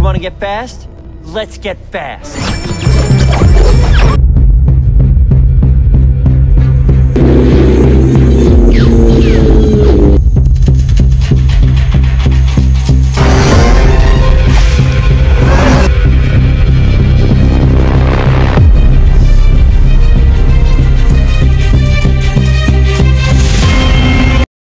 You want to get fast? Let's get fast.